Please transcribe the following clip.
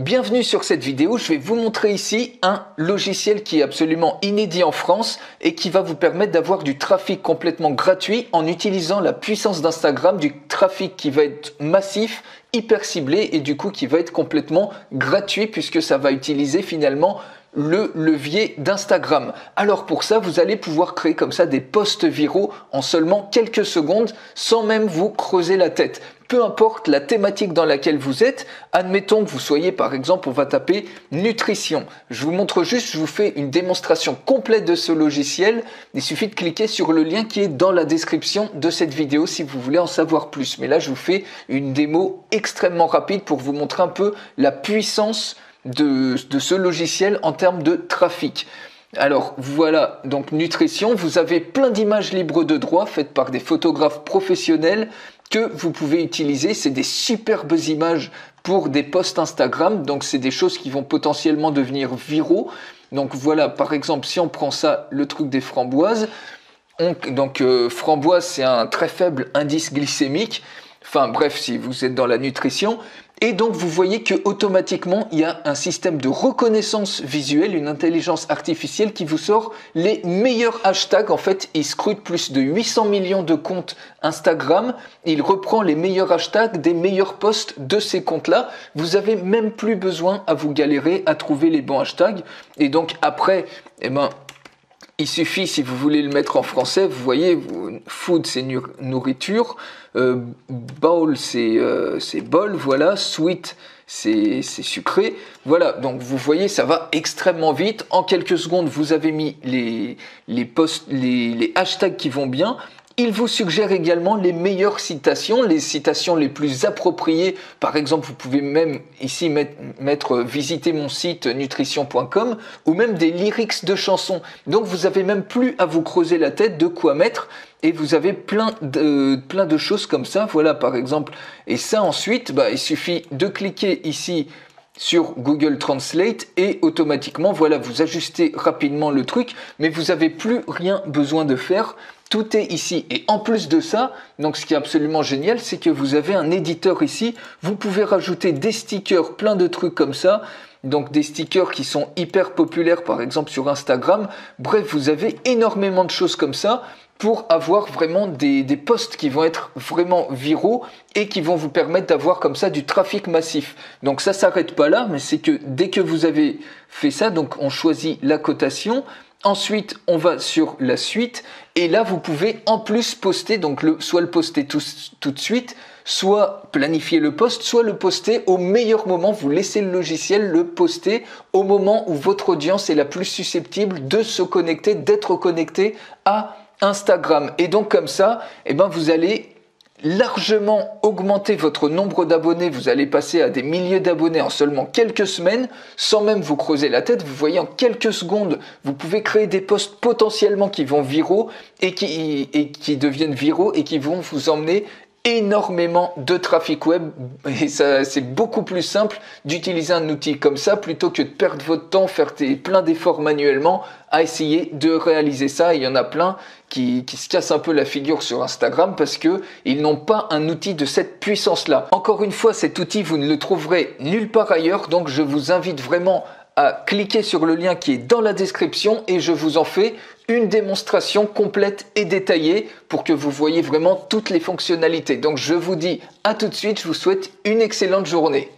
Bienvenue sur cette vidéo, je vais vous montrer ici un logiciel qui est absolument inédit en France et qui va vous permettre d'avoir du trafic complètement gratuit en utilisant la puissance d'Instagram, du trafic qui va être massif, hyper ciblé et du coup qui va être complètement gratuit puisque ça va utiliser finalement le levier d'Instagram. Alors pour ça, vous allez pouvoir créer comme ça des posts viraux en seulement quelques secondes sans même vous creuser la tête peu importe la thématique dans laquelle vous êtes, admettons que vous soyez par exemple, on va taper nutrition. Je vous montre juste, je vous fais une démonstration complète de ce logiciel. Il suffit de cliquer sur le lien qui est dans la description de cette vidéo si vous voulez en savoir plus. Mais là, je vous fais une démo extrêmement rapide pour vous montrer un peu la puissance de, ce logiciel en termes de trafic. Alors voilà, donc nutrition, vous avez plein d'images libres de droit faites par des photographes professionnels que vous pouvez utiliser. C'est des superbes images pour des posts Instagram. Donc c'est des choses qui vont potentiellement devenir viraux. Donc voilà, par exemple, si on prend ça, le truc des framboises. donc euh, framboise, c'est un très faible indice glycémique. Enfin bref, si vous êtes dans la nutrition. Et donc vous voyez que automatiquement il y a un système de reconnaissance visuelle, une intelligence artificielle qui vous sort les meilleurs hashtags. En fait, il scrute plus de 800 millions de comptes Instagram. Il reprend les meilleurs hashtags des meilleurs posts de ces comptes-là. Vous avez même plus besoin à vous galérer à trouver les bons hashtags. Et donc après, eh ben, il suffit, si vous voulez le mettre en français, vous voyez, food c'est nourriture, euh, bowl euh, c'est bol, voilà, sweet c'est sucré, voilà. Donc vous voyez, ça va extrêmement vite. En quelques secondes, vous avez mis les posts, les hashtags qui vont bien. Il vous suggère également les meilleures citations, les citations les plus appropriées. Par exemple, vous pouvez même ici mettre, visiter mon site nutrition.com ou même des lyrics de chansons. Donc vous avez même plus à vous creuser la tête de quoi mettre et vous avez plein de, plein de choses comme ça. Voilà par exemple. Et ça ensuite, bah, il suffit de cliquer ici sur Google Translate et automatiquement, voilà, vous ajustez rapidement le truc, mais vous n'avez plus rien besoin de faire. Tout est ici. Et en plus de ça, donc ce qui est absolument génial, c'est que vous avez un éditeur ici. Vous pouvez rajouter des stickers, plein de trucs comme ça. Donc des stickers qui sont hyper populaires, par exemple sur Instagram. Bref, vous avez énormément de choses comme ça pour avoir vraiment des, des posts qui vont être vraiment viraux et qui vont vous permettre d'avoir comme ça du trafic massif. Donc ça s'arrête pas là, mais c'est que dès que vous avez fait ça, donc on choisit la cotation, Ensuite, on va sur la suite et là, vous pouvez en plus poster, donc soit le poster tout, de suite, soit planifier le post, soit le poster au meilleur moment. Vous laissez le logiciel le poster au moment où votre audience est la plus susceptible de se connecter, d'être connecté à Instagram. Et donc comme ça, eh ben, vous allez largement augmenter votre nombre d'abonnés, vous allez passer à des milliers d'abonnés en seulement quelques semaines, sans même vous creuser la tête. Vous voyez, en quelques secondes, vous pouvez créer des posts potentiellement qui vont viraux et qui, et qui deviennent viraux et qui vont vous emmener énormément de trafic web et ça c'est beaucoup plus simple d'utiliser un outil comme ça plutôt que de perdre votre temps, faire plein d'efforts manuellement à essayer de réaliser ça. il y en a plein qui, qui se cassent un peu la figure sur Instagram parce que ils n'ont pas un outil de cette puissance-là. Encore une fois, cet outil vous ne le trouverez nulle part ailleurs, donc je vous invite vraiment à cliquer sur le lien qui est dans la description et je vous en fais une démonstration complète et détaillée pour que vous voyez vraiment toutes les fonctionnalités. Donc je vous dis à tout de suite, je vous souhaite une excellente journée.